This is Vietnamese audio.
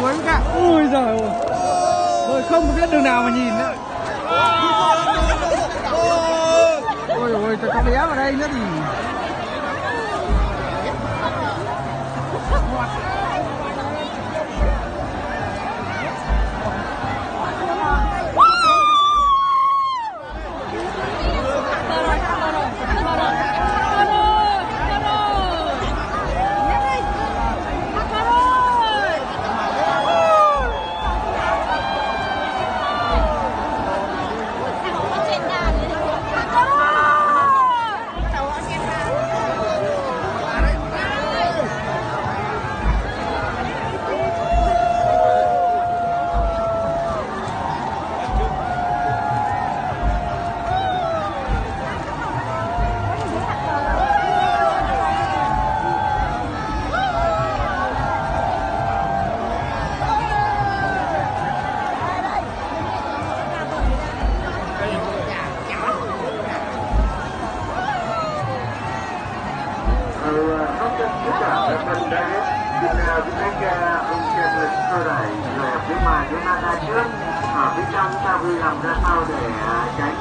cuối cả ui giời ơi. Rồi không biết đường nào mà nhìn nữa. Ôi ôi cho bé vào đây nữa thì thông tin tất cả các mình đã biết xin biết ông Ken lịch sơ đẩy rồi phía ngoài chúng ta ra trước ở phía trong ta vui làm ra sau để tránh